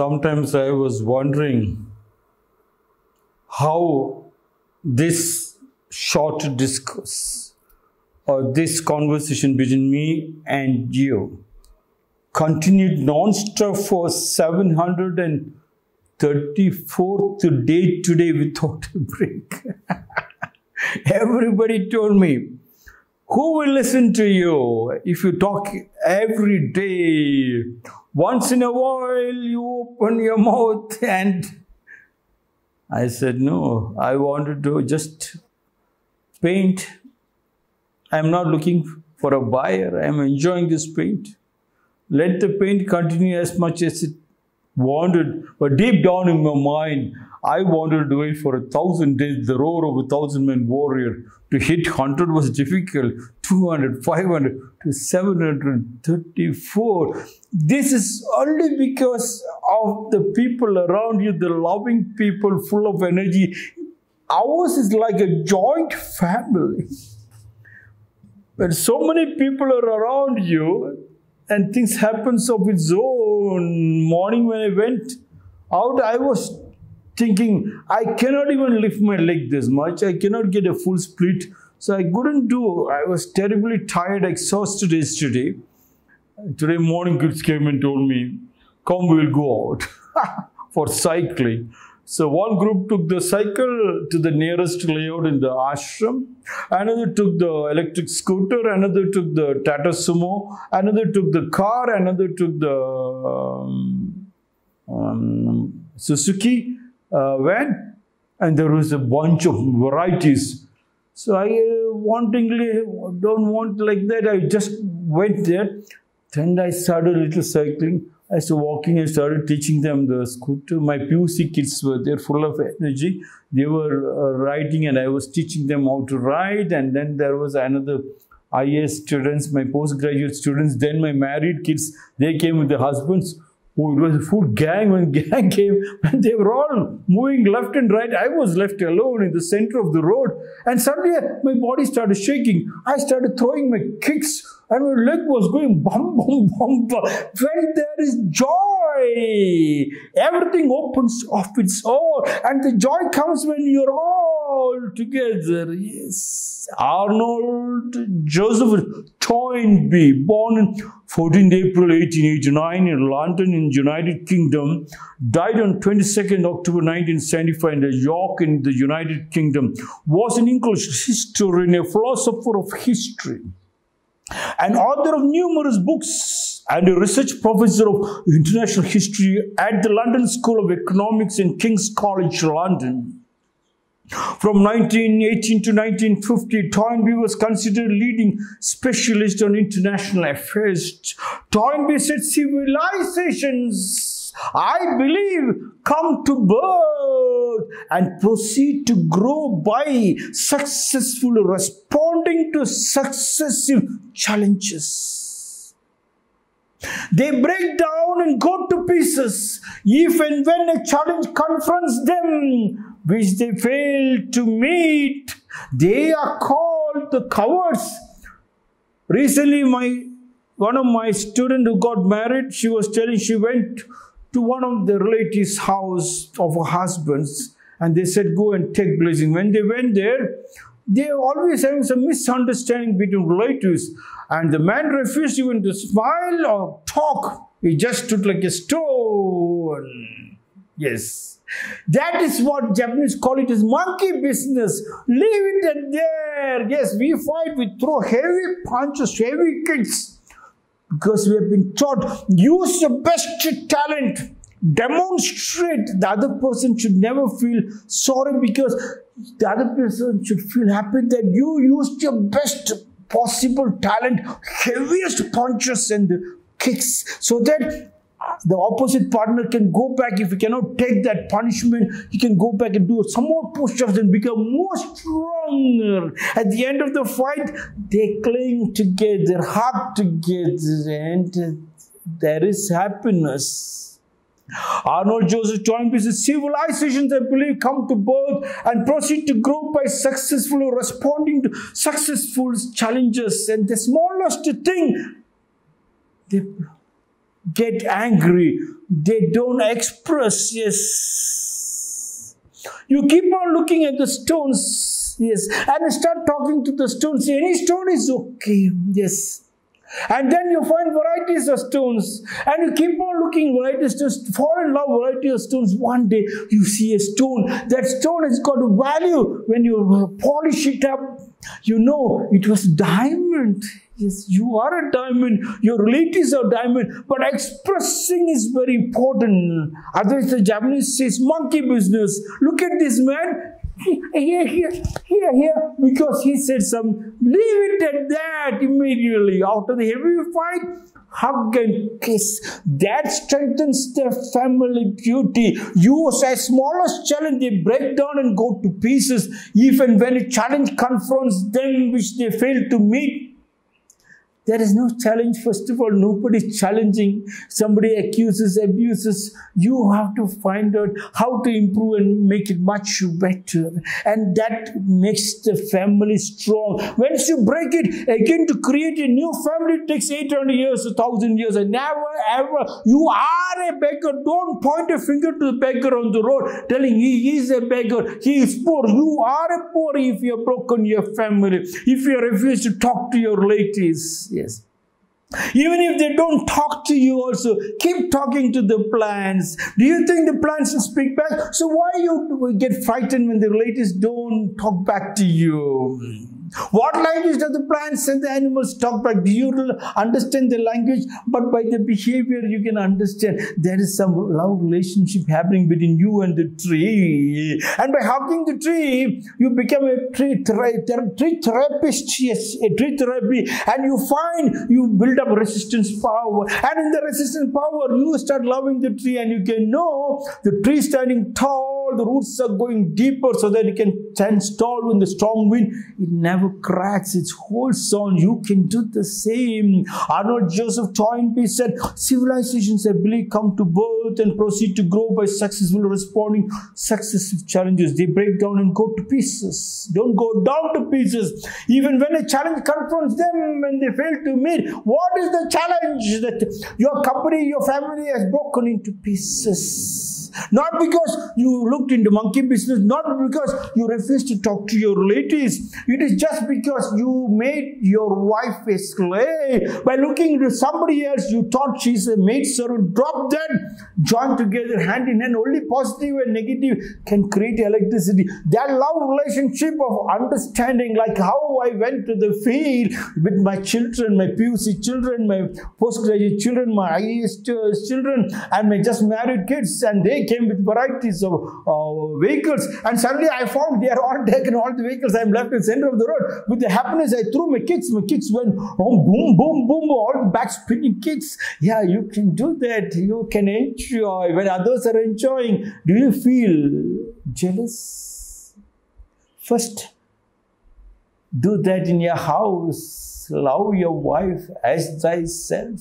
sometimes I was wondering how this short discourse or this conversation between me and you continued non-stop for 734th day today without a break. Everybody told me, who will listen to you if you talk every day? Once in a while you open your mouth and I said, no, I wanted to just paint. I'm not looking for a buyer. I'm enjoying this paint. Let the paint continue as much as it wanted. But deep down in my mind, I wanted to do it for a thousand days. The roar of a thousand men warrior. To hit 100 was difficult. 200, 500 to 734. This is only because of the people around you, the loving people full of energy. Ours is like a joint family. When so many people are around you and things happens of its own. Morning when I went out, I was thinking, I cannot even lift my leg this much. I cannot get a full split. So I couldn't do. I was terribly tired, exhausted yesterday. Today morning kids came and told me, come we'll go out for cycling. So one group took the cycle to the nearest layout in the ashram, another took the electric scooter, another took the Tata Sumo, another took the car, another took the um, um, Suzuki uh, van, and there was a bunch of varieties. So I uh, wantingly don't want like that. I just went there. Then I started a little cycling. I started walking and started teaching them the scooter. My PUC kids were there full of energy. They were uh, riding and I was teaching them how to ride. And then there was another IAS students, my postgraduate students, then my married kids. They came with their husbands. Oh, it was a full gang when gang came and they were all moving left and right. I was left alone in the center of the road and suddenly my body started shaking. I started throwing my kicks and my leg was going bum, bum, bum, bum. When there is joy, everything opens of its own. And the joy comes when you're all together. Yes. Arnold Joseph Toynbee, born 14 April 1889 in London in United Kingdom, died on 22nd October 1975 in York in the United Kingdom, was an English historian, a philosopher of history an author of numerous books and a research professor of international history at the London School of Economics and King's College, London. From 1918 to 1950, Toynbee was considered leading specialist on international affairs. Toynbee said civilizations, I believe, come to birth and proceed to grow by successfully responding to successive challenges. They break down and go to pieces if and when a challenge confronts them, which they fail to meet. They are called the cowards. Recently, my one of my student who got married, she was telling she went to one of the relatives' house of her husband's, and they said, "Go and take blessing." When they went there, they are always having some misunderstanding between relatives, and the man refused even to smile or talk. He just stood like a stone. Yes. That is what Japanese call it as monkey business. Leave it at there. Yes, we fight, we throw heavy punches, heavy kicks. Because we have been taught, use your best talent. Demonstrate. The other person should never feel sorry because the other person should feel happy that you used your best possible talent, heaviest punches and kicks, so that the opposite partner can go back. If he cannot take that punishment he can go back and do some more push-ups and become more stronger. At the end of the fight they cling together hug together and there is happiness. Arnold Joseph Toynbee says civilizations, I believe, come to birth and proceed to grow by successfully responding to successful challenges. And the smallest thing, they get angry. They don't express, yes. You keep on looking at the stones, yes, and start talking to the stones. Any stone is okay, yes. And then you find varieties of stones, and you keep on looking varieties stones, fall in love variety of stones. One day you see a stone. That stone has got value when you polish it up. You know it was diamond. Yes, you are a diamond. Your relatives are diamond. But expressing is very important. Otherwise, the Japanese says monkey business. Look at this man here, here, here, here, because he said some, leave it at that immediately. After the heavy fight, hug and kiss. That strengthens their family beauty. Use as smallest challenge, they break down and go to pieces. Even when a challenge confronts them which they fail to meet, there is no challenge, first of all. Nobody is challenging. Somebody accuses, abuses. You have to find out how to improve and make it much better. And that makes the family strong. Once you break it, again to create a new family takes 800 years, 1000 years. And never ever, you are a beggar. Don't point a finger to the beggar on the road telling he is a beggar. He is poor. You are a poor if you have broken your family. If you refuse to talk to your relatives. Yes. Even if they don't talk to you also, keep talking to the plants. Do you think the plants will speak back? So why you get frightened when the relatives don't talk back to you? What language do the plants and the animals talk back? Do you understand the language? But by the behavior, you can understand there is some love relationship happening between you and the tree. And by hugging the tree, you become a tree, tree therapist, yes, a tree therapy. And you find you build up resistance power. And in the resistance power, you start loving the tree and you can know the tree standing tall, the roots are going deeper so that it can stand tall in the strong wind. It never cracks, its holds on. You can do the same. Arnold Joseph Toynbee said, civilizations, believe, come to birth and proceed to grow by successfully responding successive challenges. They break down and go to pieces. Don't go down to pieces. Even when a challenge confronts them and they fail to meet, what is the challenge that your company, your family has broken into pieces? Not because you looked into monkey business, not because you refused to talk to your relatives. It is just because you made your wife a slave. By looking into somebody else, you thought she's a maid servant. Drop that, join together hand in hand. Only positive and negative can create electricity. That love relationship of understanding, like how I went to the field with my children, my PUC children, my postgraduate children, my IAS children, and my just married kids, and they came with varieties of uh, vehicles. And suddenly I found they are all taken, all the vehicles. I'm left in the center of the road. With the happiness, I threw my kicks. My kicks went oh, boom, boom, boom, all the back spinning kicks. Yeah, you can do that. You can enjoy. When others are enjoying, do you feel jealous? First, do that in your house. Love your wife as thyself.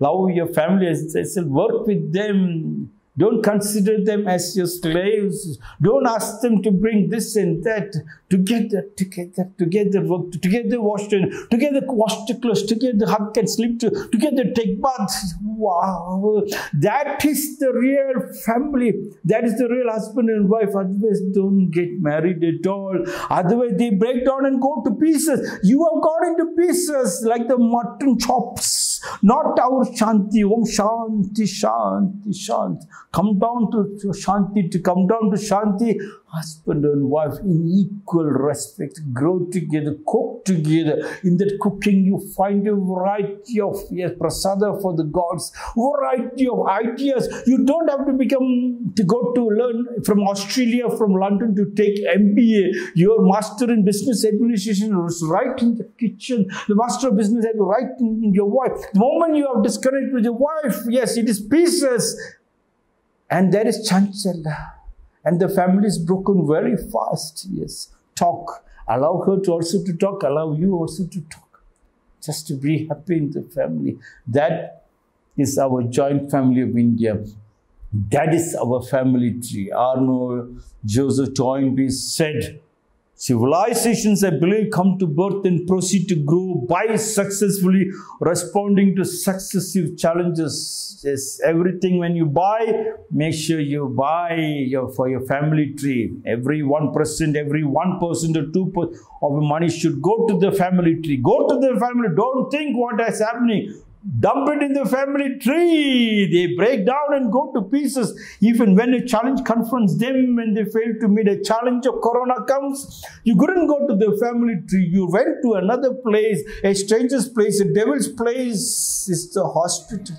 Love your family as thyself. Work with them don't consider them as your slaves. Don't ask them to bring this and that together, together, together, work together, wash, together, wash the clothes, together, hug and sleep, together, take baths. Wow, that is the real family. That is the real husband and wife. Otherwise, don't get married at all. Otherwise, they break down and go to pieces. You have gone into pieces like the mutton chops. Not our Shanti, Om Shanti, Shanti, Shanti. Come down to Shanti, to come down to Shanti, husband and wife in equal respect, grow together, cook together. In that cooking, you find a variety of yes, prasada for the gods, variety of ideas. You don't have to become to go to learn from Australia, from London to take MBA. Your master in business administration is right in the kitchen. The master of business is right in your wife. The moment you have disconnected with your wife, yes, it is pieces. And there is chanchala and the family is broken very fast. Yes, talk. Allow her to also to talk. Allow you also to talk. Just to be happy in the family. That is our joint family of India. That is our family tree. Arnold Joseph Toynbee said, Civilizations, I believe, come to birth and proceed to grow by successfully responding to successive challenges. Yes, everything when you buy, make sure you buy your, for your family tree. Every 1%, every 1% or 2% of money should go to the family tree. Go to the family. Don't think what is happening dump it in the family tree. They break down and go to pieces. Even when a challenge confronts them and they fail to meet a challenge of corona comes, you couldn't go to the family tree. You went to another place, a stranger's place, a devil's place. It's the hospital.